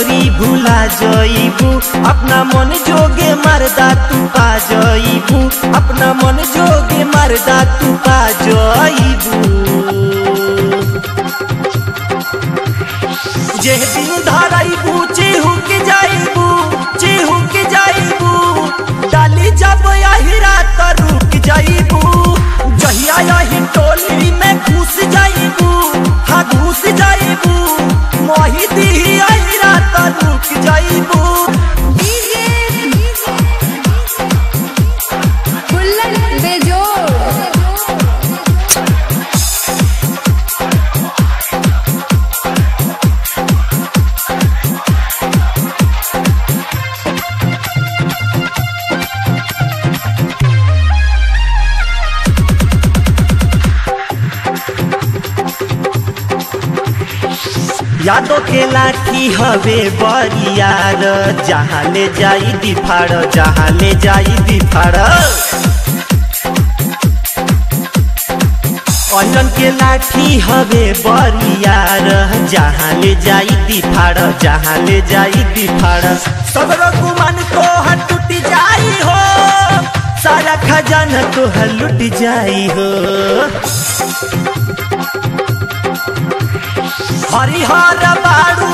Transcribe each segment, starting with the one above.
जईबू अपना मन जोगे मरदा तू पा जईबू अपना मन जोगे मरदा तू पा जईबू जे दिन धराइबू चेहू के जाइबू चेहू के जाइबू डाली जब अहिरा त रुक जाइबू जहिया यही टोली में घुस जाइबू यादों के लाठी हवे बरियार। जहाँ ले जाई दिफाड़, जहाँ ले जाई दिफाड़। अंजन के लाठी हवे बरियार। जहाँ ले जाई दिफाड़, जहाँ ले जाई दिफाड़। सगरो गुमान तो हट टूट जाई हो। सारा खजाना तो लुट जाई हो। हरिहर बारू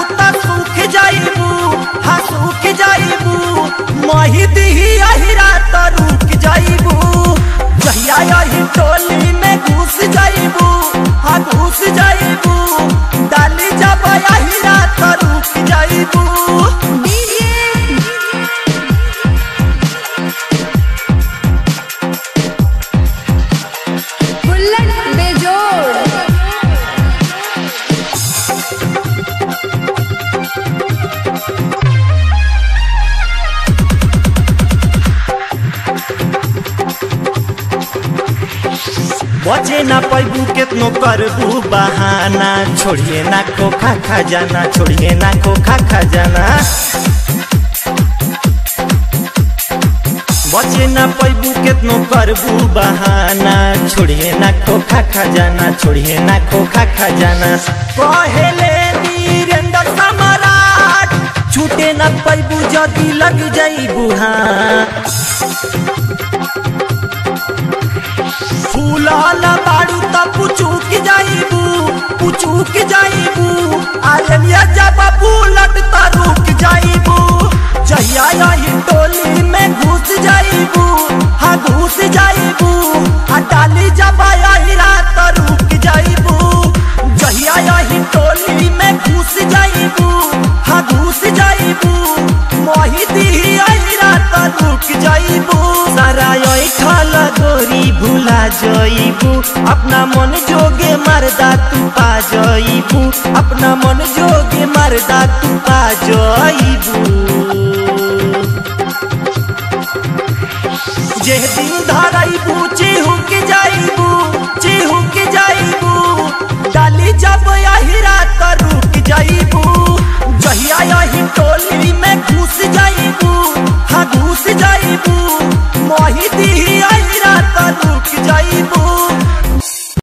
बचे ना पैबू केतनो करबू बहाना। छोड़िए ना खोखा खजाना, छोड़िए ना खोखा खजाना। बचे ना पैबू केतनो करबू बहाना। छोड़िए ना खोखा खजाना, छोड़िए ना खोखा खजाना। कहेले वीरेंद्र सम्राट, छूटे ना पैबू जदी लग जाई बुहा पुचूक जाइबू। आलिया जब बुलट त रुक जाइबू। जहिया टोली में घुस जाइबू। हाँ घुस जाइबू। भूला जइबू, अपना मन जोगे मरदा तू पा जइबू, अपना मन जोगे मरदा तू पा जइबू। जे दिन धराइबू चेहू